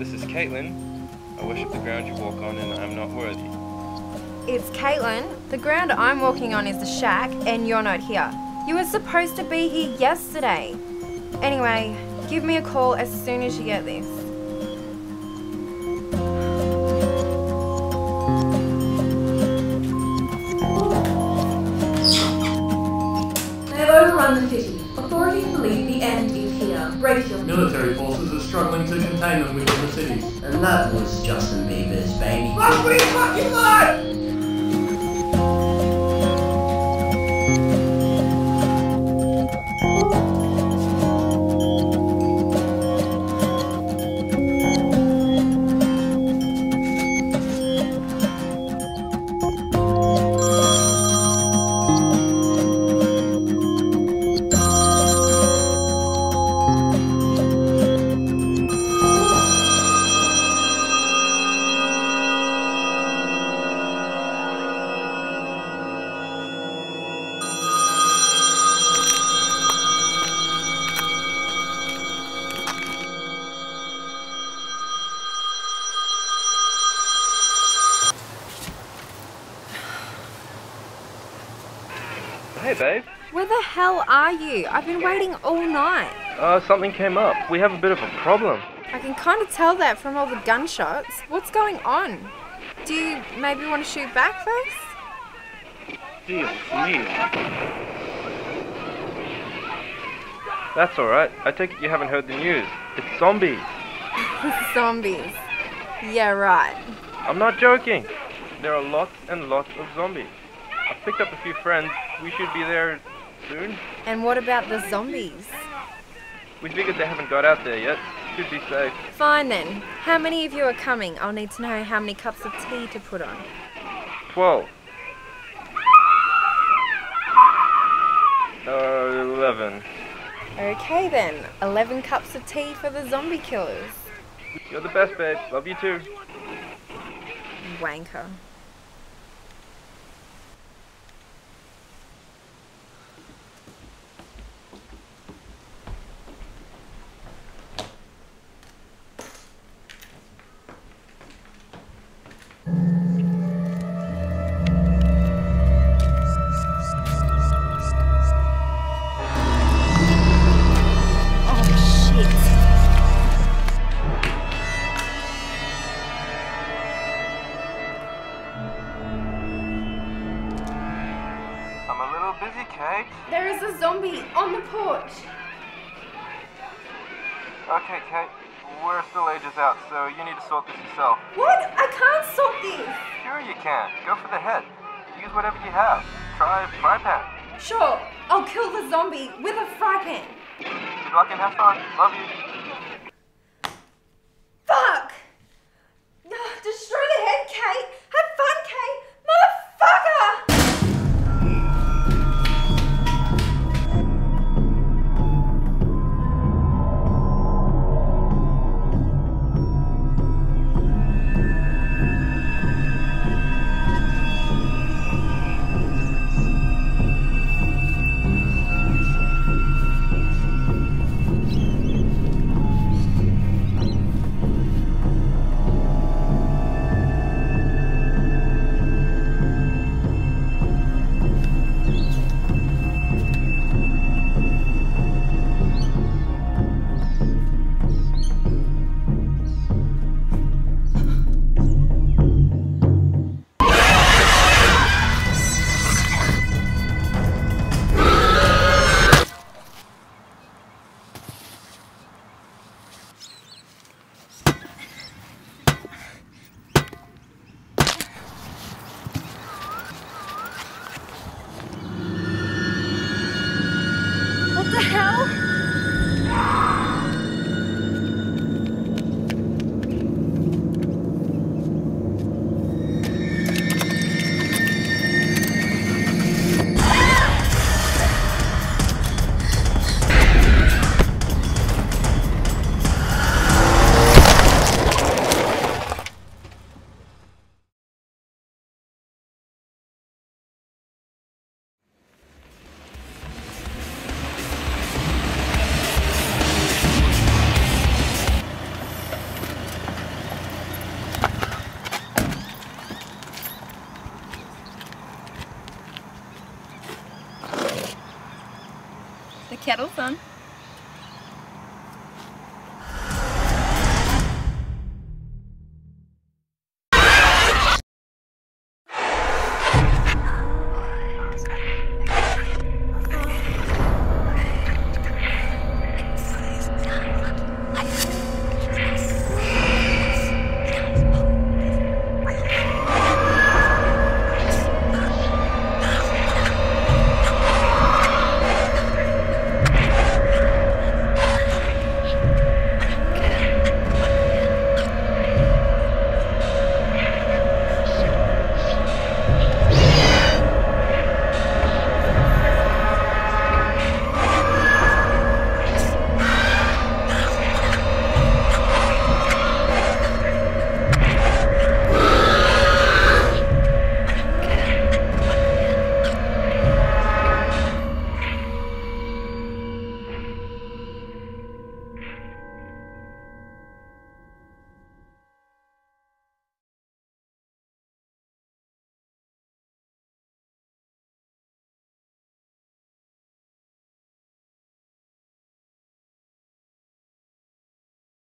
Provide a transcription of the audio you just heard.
This is Caitlin. I worship the ground you walk on and I'm not worthy. It's Caitlin. The ground I'm walking on is the shack and you're not here. You were supposed to be here yesterday. Anyway, give me a call as soon as you get this. Hello, London City. Authorities believe the end is here. Brace yourself. Military forces are struggling to contain them within the cities. And that was Justin Bieber's baby. Fuck me, fucking life! Babe. Where the hell are you? I've been waiting all night. Uh, something came up. We have a bit of a problem. I can kind of tell that from all the gunshots. What's going on? Do you maybe want to shoot back first? Deal, me. That's alright. I take it you haven't heard the news. It's zombies. Zombies. Yeah, right. I'm not joking. There are lots and lots of zombies. Picked up a few friends. We should be there soon. And what about the zombies? We figured they haven't got out there yet. Should be safe. Fine then. How many of you are coming? I'll need to know how many cups of tea to put on. Twelve. Uh, eleven. Okay then. 11 cups of tea for the zombie killers. You're the best, babe. Love you too. Wanker. Busy, Kate. There is a zombie on the porch. Okay, Kate. We're still ages out, so you need to sort this yourself. What? I can't sort this. Sure you can. Go for the head. Use whatever you have. Try fry pan. Sure, I'll kill the zombie with a fry pan. Good luck and have fun. Love you. hell? Kettle's on.